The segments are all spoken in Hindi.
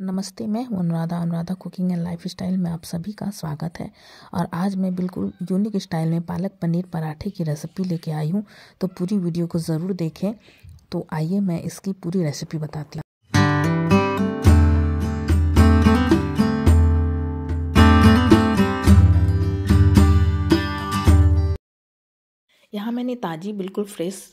नमस्ते, मैं हूँ Anuradha. Anuradha cooking and lifestyle में आप सभी का स्वागत है। और आज मैं बिल्कुल यूनिक स्टाइल में पालक पनीर पराठे की रेसिपी लेके आई हूँ तो पूरी वीडियो को ज़रूर देखें। तो आइए मैं इसकी पूरी रेसिपी बताती हूँ। यहाँ मैंने ताज़ी, बिल्कुल फ्रेश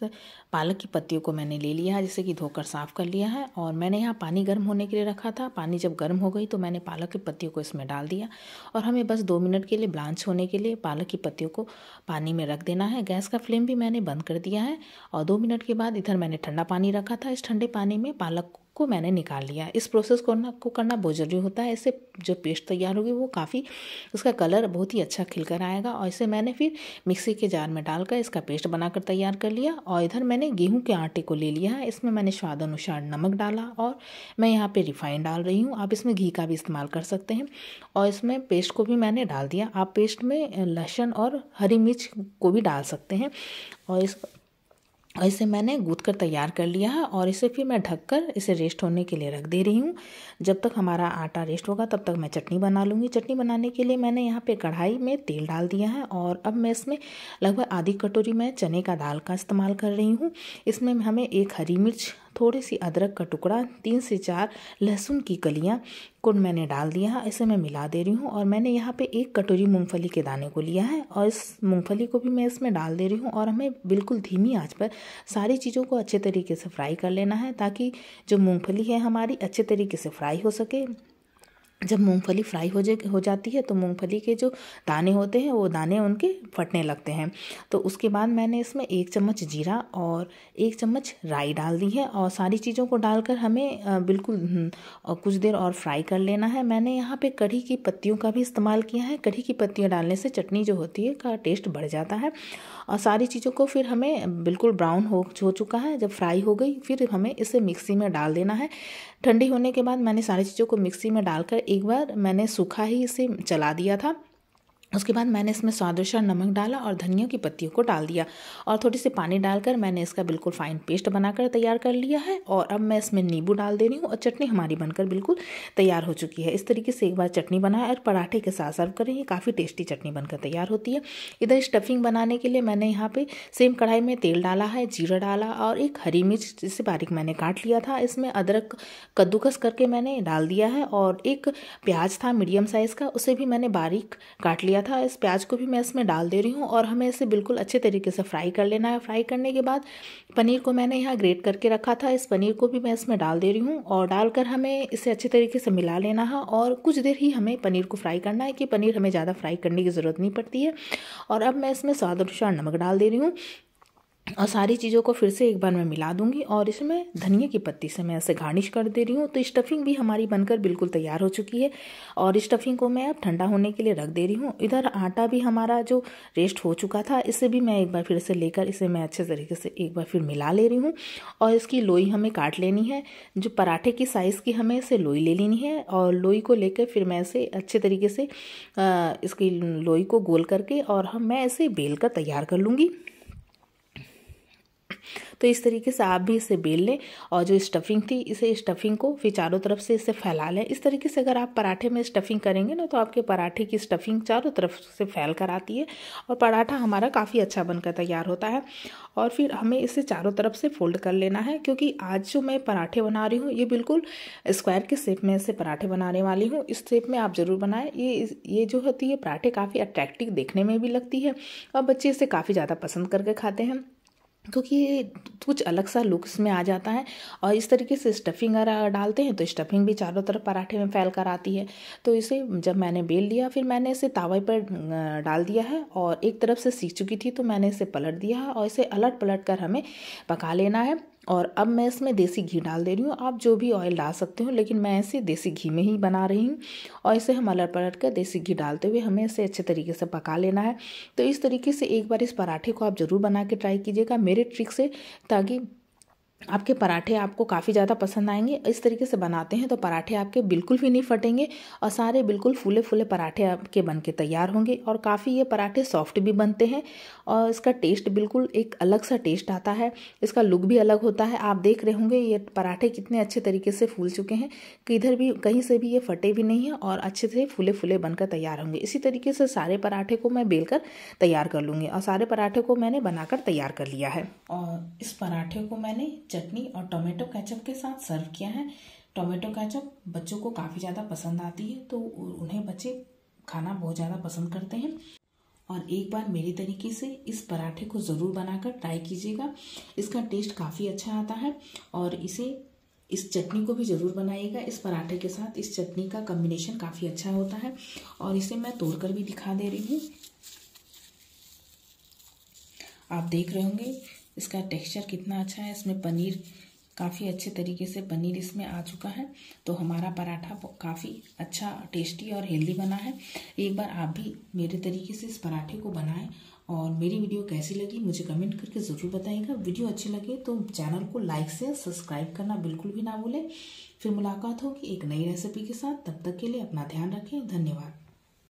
पालक की पत्तियों को मैंने ले लिया है, जिसे कि धोकर साफ़ कर लिया है और मैंने यहाँ पानी गर्म होने के लिए रखा था। पानी जब गर्म हो गई तो मैंने पालक की पत्तियों को इसमें डाल दिया और हमें बस दो मिनट के लिए ब्लांच होने के लिए पालक की पत्तियों को पानी में रख देना है। गैस का फ्लेम भी मैंने बंद कर दिया है और दो मिनट के बाद इधर मैंने ठंडा पानी रखा था। इस ठंडे पानी में पालक को मैंने निकाल लिया। इस प्रोसेस को करना को करना बहुत ज़रूरी होता है। इससे जो पेस्ट तैयार होगी, वो काफ़ी उसका कलर बहुत ही अच्छा खिलकर आएगा और इसे मैंने फिर मिक्सी के जार में डालकर इसका पेस्ट बनाकर तैयार कर लिया और इधर मैंने गेहूँ के आटे को ले लिया है। इसमें मैंने स्वाद अनुसार नमक डाला और मैं यहाँ पर रिफाइंड डाल रही हूँ। आप इसमें घी का भी इस्तेमाल कर सकते हैं और इसमें पेस्ट को भी मैंने डाल दिया। आप पेस्ट में लहसुन और हरी मिर्च को भी डाल सकते हैं और इस ऐसे मैंने गूद कर तैयार कर लिया है और इसे फिर मैं ढककर इसे रेस्ट होने के लिए रख दे रही हूँ। जब तक हमारा आटा रेस्ट होगा, तब तक मैं चटनी बना लूँगी। चटनी बनाने के लिए मैंने यहाँ पे कढ़ाई में तेल डाल दिया है और अब मैं इसमें लगभग आधी कटोरी में चने का दाल का इस्तेमाल कर रही हूँ। इसमें हमें एक हरी मिर्च थोड़ी सी अदरक का टुकड़ा, तीन से चार लहसुन की कलियाँ को मैंने डाल दिया है, इसे मैं मिला दे रही हूँ और मैंने यहाँ पे एक कटोरी मूंगफली के दाने को लिया है और इस मूंगफली को भी मैं इसमें डाल दे रही हूँ और हमें बिल्कुल धीमी आँच पर सारी चीज़ों को अच्छे तरीके से फ्राई कर लेना है ताकि जो मूँगफली है हमारी अच्छे तरीके से फ्राई हो सके। जब मूंगफली फ्राई हो जा हो जाती है तो मूंगफली के जो दाने होते हैं वो दाने उनके फटने लगते हैं। तो उसके बाद मैंने इसमें एक चम्मच जीरा और एक चम्मच राई डाल दी है और सारी चीज़ों को डालकर हमें बिल्कुल हम्म, कुछ देर और फ्राई कर लेना है। मैंने यहाँ पे कढ़ी की पत्तियों का भी इस्तेमाल किया है। कढ़ी की पत्तियाँ डालने से चटनी जो होती है का टेस्ट बढ़ जाता है और सारी चीज़ों को फिर हमें बिल्कुल ब्राउन हो हो चुका है। जब फ्राई हो गई फिर हमें इसे मिक्सी में डाल देना है। ठंडी होने के बाद मैंने सारी चीज़ों को मिक्सी में डालकर एक बार मैंने सूखा ही इसे चला दिया था। उसके बाद मैंने इसमें स्वादिष्ट नमक डाला और धनिया की पत्तियों को डाल दिया और थोड़ी सी पानी डालकर मैंने इसका बिल्कुल फाइन पेस्ट बनाकर तैयार कर लिया है और अब मैं इसमें नींबू डाल दे रही हूँ और चटनी हमारी बनकर बिल्कुल तैयार हो चुकी है। इस तरीके से एक बार चटनी बनाए और पराठे के साथ सर्व करें, ये काफ़ी टेस्टी चटनी बनकर तैयार होती है। इधर स्टफिंग बनाने के लिए मैंने यहाँ पर सेम कढ़ाई में तेल डाला है, जीरा डाला और एक हरी मिर्च जिसे बारीक मैंने काट लिया था, इसमें अदरक कद्दूकस करके मैंने डाल दिया है और एक प्याज था मीडियम साइज़ का, उसे भी मैंने बारीक काट लिया था, इस प्याज को भी मैं इसमें डाल दे रही हूँ और हमें इसे बिल्कुल अच्छे तरीके से फ्राई कर लेना है। फ्राई करने के बाद पनीर को मैंने यहाँ ग्रेट करके रखा था, इस पनीर को भी मैं इसमें डाल दे रही हूँ और डालकर हमें इसे अच्छे तरीके से मिला लेना है और कुछ देर ही हमें पनीर को फ्राई करना है कि पनीर हमें ज़्यादा फ्राई करने की ज़रूरत नहीं पड़ती है। और अब मैं इसमें स्वाद अनुसार नमक डाल दे रही हूँ। और सारी चीज़ों को फिर से एक बार मैं मिला दूँगी और इसमें धनिया की पत्ती से मैं ऐसे गार्निश कर दे रही हूँ। तो स्टफिंग भी हमारी बनकर बिल्कुल तैयार हो चुकी है और स्टफिंग को मैं अब ठंडा होने के लिए रख दे रही हूँ। इधर आटा भी हमारा जो रेस्ट हो चुका था, इसे भी मैं एक बार फिर से लेकर इसे मैं अच्छे तरीके से एक बार फिर मिला ले रही हूँ और इसकी लोई हमें काट लेनी है। जो पराठे की साइज़ की हमें इसे लोई ले लेनी है और लोई को लेकर फिर मैं इसे अच्छे तरीके से इसकी लोई को गोल करके और हम मैं इसे बेल कर तैयार कर लूँगी। तो इस तरीके से आप भी इसे बेल लें और जो स्टफिंग थी, इसे स्टफिंग को फिर चारों तरफ़ से इसे फैला लें। इस तरीके से अगर आप पराठे में स्टफिंग करेंगे ना तो आपके पराठे की स्टफिंग चारों तरफ़ से फैल कर आती है और पराठा हमारा काफ़ी अच्छा बनकर तैयार होता है। और फिर हमें इसे चारों तरफ़ से फोल्ड कर लेना है, क्योंकि आज जो मैं पराठे बना रही हूँ, ये बिल्कुल स्क्वायर के शेप में इसे पराठे बनाने वाली हूँ। इस शेप में आप ज़रूर बनाएँ। ये ये जो होती है, पराठे काफ़ी अट्रैक्टिव देखने में भी लगती है और बच्चे इसे काफ़ी ज़्यादा पसंद करके खाते हैं। क्योंकि कुछ अलग सा लुक इसमें आ जाता है और इस तरीके से स्टफिंग अगर डालते हैं तो स्टफिंग भी चारों तरफ़ पराठे में फैल कर आती है। तो इसे जब मैंने बेल लिया, फिर मैंने इसे तावे पर डाल दिया है और एक तरफ़ से सीख चुकी थी तो मैंने इसे पलट दिया है और इसे अलट पलट कर हमें पका लेना है। और अब मैं इसमें देसी घी डाल दे रही हूँ। आप जो भी ऑयल डाल सकते हो, लेकिन मैं ऐसे देसी घी में ही बना रही हूँ और इसे हम अलट पलट कर देसी घी डालते हुए हमें इसे अच्छे तरीके से पका लेना है। तो इस तरीके से एक बार इस पराठे को आप ज़रूर बना के ट्राई कीजिएगा। मेरे ट्रिक से, ताकि आपके पराठे आपको काफ़ी ज़्यादा पसंद आएँगे। इस तरीके से बनाते हैं तो पराठे आपके बिल्कुल भी नहीं फटेंगे और सारे बिल्कुल फूले फूले पराठे आपके बन के तैयार होंगे और काफ़ी ये पराठे सॉफ्ट भी बनते हैं और इसका टेस्ट बिल्कुल एक अलग सा टेस्ट आता है। इसका लुक भी अलग होता है। आप देख रहे होंगे ये पराठे कितने अच्छे तरीके से फूल चुके हैं किधर भी कहीं से भी ये फटे भी नहीं हैं और अच्छे से फूले फूले बनकर तैयार होंगे। इसी तरीके से सारे पराठे को मैं बेल तैयार कर लूँगी और सारे पराठे को मैंने बनाकर तैयार कर लिया है। और इस पराठे को मैंने चटनी और टोमेटो केचप के साथ सर्व किया है। टोमेटो केचप बच्चों को काफ़ी ज़्यादा पसंद आती है तो उन्हें बच्चे खाना बहुत ज़्यादा पसंद करते हैं। और एक बार मेरी तरीके से इस पराठे को ज़रूर बनाकर ट्राई कीजिएगा। इसका टेस्ट काफ़ी अच्छा आता है और इसे, इस चटनी को भी ज़रूर बनाइएगा। इस पराठे के साथ इस चटनी का कम्बिनेशन काफ़ी अच्छा होता है और इसे मैं तोड़कर भी दिखा दे रही हूँ। आप देख रहे होंगे इसका टेक्सचर कितना अच्छा है, इसमें पनीर काफ़ी अच्छे तरीके से पनीर इसमें आ चुका है। तो हमारा पराठा काफ़ी अच्छा टेस्टी और हेल्दी बना है। एक बार आप भी मेरे तरीके से इस पराठे को बनाएँ और मेरी वीडियो कैसी लगी, मुझे कमेंट करके ज़रूर बताइएगा। वीडियो अच्छी लगे तो चैनल को लाइक से सब्सक्राइब करना बिल्कुल भी ना भूलें। फिर मुलाकात होगी एक नई रेसिपी के साथ, तब तक के लिए अपना ध्यान रखें। धन्यवाद।